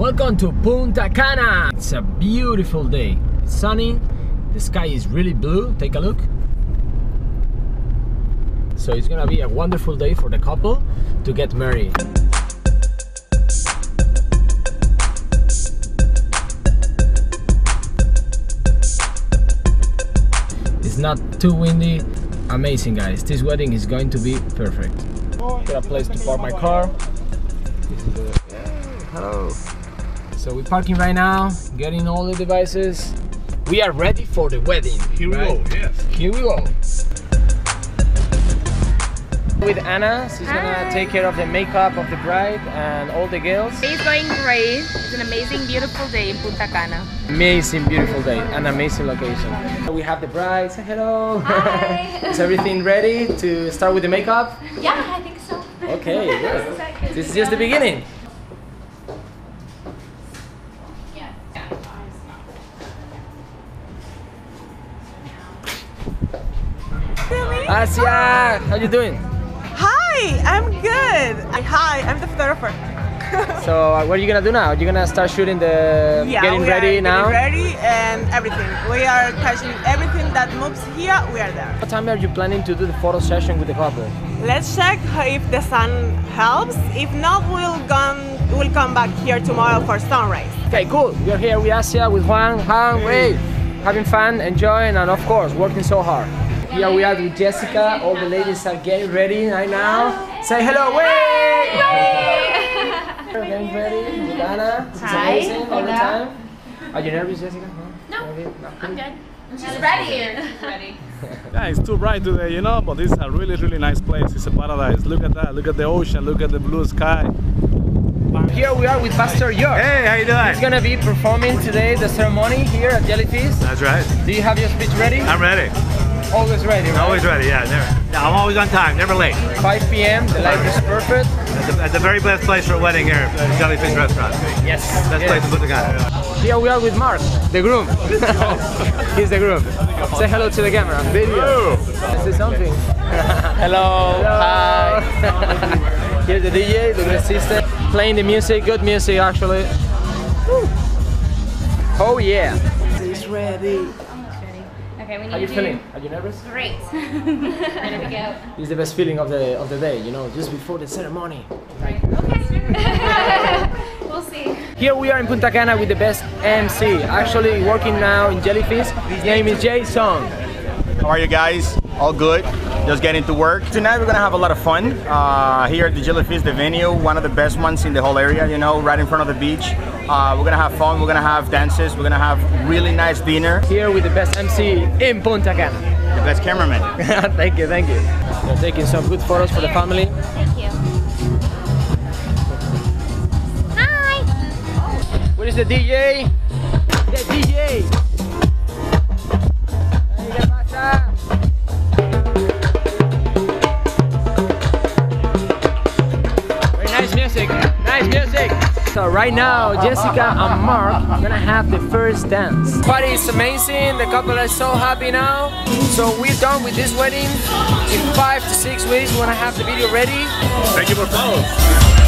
Welcome to Punta Cana. It's a beautiful day. It's sunny. The sky is really blue. Take a look. So it's gonna be a wonderful day for the couple to get married. It's not too windy. Amazing guys. This wedding is going to be perfect. Got a place to park my car. Hello. So we're parking right now, getting all the devices. We are ready for the wedding. Here we go, yes. Here we go. With Anna, she's Hi. gonna take care of the makeup of the bride and all the girls. It's going great. It's an amazing, beautiful day in Punta Cana. Amazing, beautiful day, an amazing location. We have the bride. Say hello. Hi. is everything ready to start with the makeup? Yeah, I think so. Okay, good. This is just the beginning. Asia, how are you doing? Hi, I'm good. Hi, I'm the photographer. So, uh, what are you gonna do now? You're gonna start shooting the yeah, getting we ready are now. Getting ready and everything. We are catching everything that moves here. We are there. What time are you planning to do the photo session with the couple? Let's check if the sun helps. If not, we'll come. We'll come back here tomorrow for sunrise. Okay, cool. We're here with Asia, with Juan. Juan, wait, having fun, enjoying, and of course, working so hard. Here we are with Jessica. All the ladies are getting ready right now. Say hello, wait! We're getting ready with Anna. This is amazing all the time. Are you nervous, Jessica? No, Nervous? I'm good. She's ready. She's ready. Yeah, it's too bright today, you know, but this is a really, really nice place. It's a paradise. Look at that. Look at the ocean. Look at the blue sky. Here we are with Pastor York. Hey, how you doing? He's gonna be performing today the ceremony here at Jellyfish. That's right. Do you have your speech ready? I'm ready. Always ready, right? Always ready. Yeah, never. Yeah, I'm always on time. Never late. 5 p.m. The light is perfect. That's the, that's the very best place for a wedding here, at Jellyfish Restaurant. Yes. Best yes. place to put the guy. Here we are with Mark, the groom. He's the groom. Say hello to the camera. Video. Say something. hello. Hi. Here's the DJ, the good assistant, playing the music. Good music, actually. Woo. Oh yeah. He's ready. Okay, we need How you to feeling? Are you nervous? Great. Ready to go. It's the best feeling of the of the day, you know, just before the ceremony. Okay. we'll see. Here we are in Punta Cana with the best MC, actually working now in Jellyfish. His name is Jay Song. How are you guys? All good? Just getting to work. Tonight we're gonna have a lot of fun uh, here at the Jellyfish, the venue, one of the best ones in the whole area. You know, right in front of the beach. Uh, we're gonna have fun. We're gonna have dances. We're gonna have really nice dinner. Here with the best MC in Punta Cana. The best cameraman. thank you, thank you. We're taking some good photos for the family. Thank you. Hi. Where is the DJ? The DJ! So right now, Jessica and Mark are gonna have the first dance. Party is amazing, the couple are so happy now. So we're done with this wedding. In five to six weeks, we're gonna have the video ready. Thank you for following.